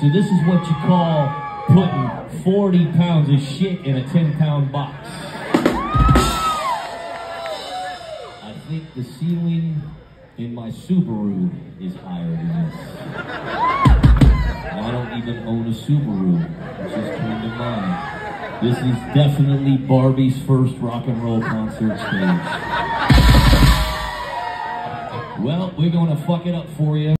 So this is what you call putting 40 pounds of shit in a 10 pound box. I think the ceiling in my Subaru is higher than this. I don't even own a Subaru. It just came to mind. This is definitely Barbie's first rock and roll concert stage. Well, we're gonna fuck it up for you.